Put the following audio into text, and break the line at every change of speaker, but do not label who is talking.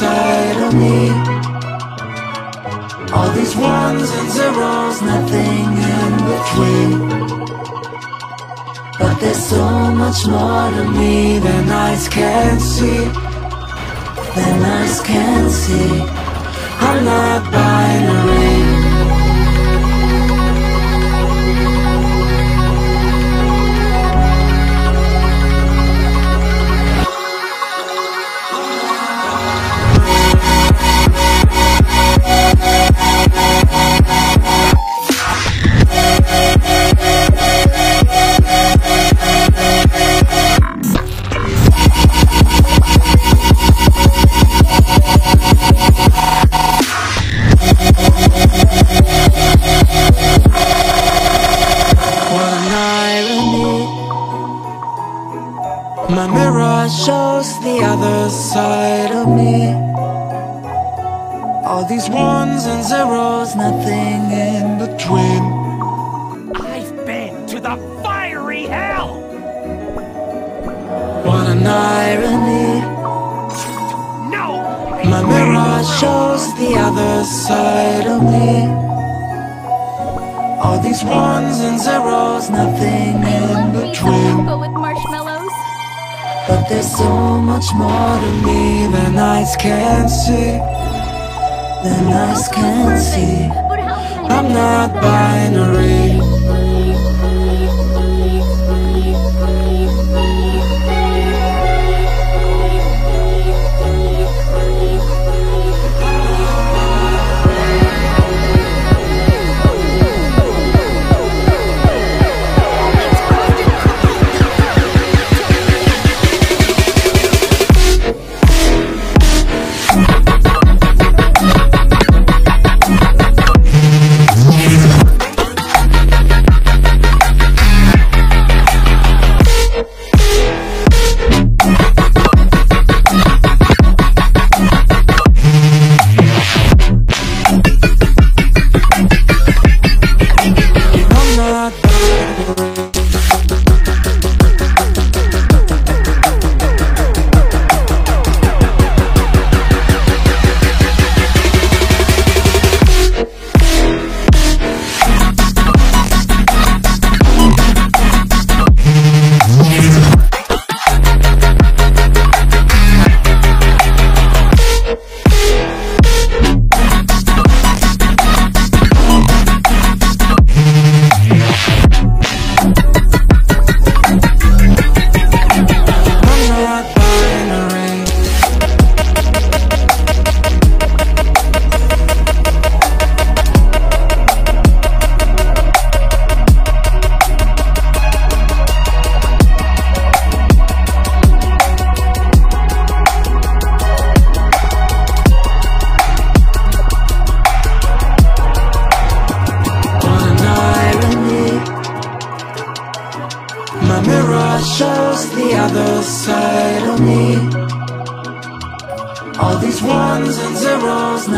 Other side of me. All these ones and zeros, nothing in between. But there's so much more to me than eyes can see Than eyes can see. I'm not binary My mirror shows the other side of me All these ones and zeros, nothing in between
I've been to the fiery hell!
What an irony
No!
My mirror shows the other side of me All these ones and zeros, nothing in between
But with marshmallows?
But there's so much more to me than eyes can see. Than eyes can see.
I'm not binary other
side of me. All these ones and zeros